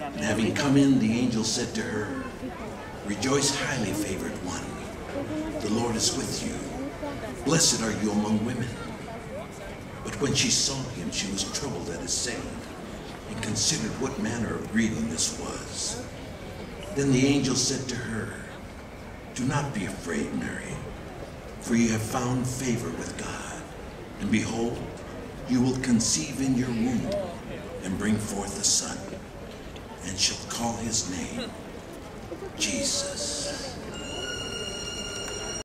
And having come in, the angel said to her, Rejoice, highly favored one. The Lord is with you. Blessed are you among women. But when she saw him, she was troubled at his saying, and considered what manner of greeting this was. Then the angel said to her, Do not be afraid, Mary, for you have found favor with God. And behold, you will conceive in your womb and bring forth a son, and shall call his name Jesus.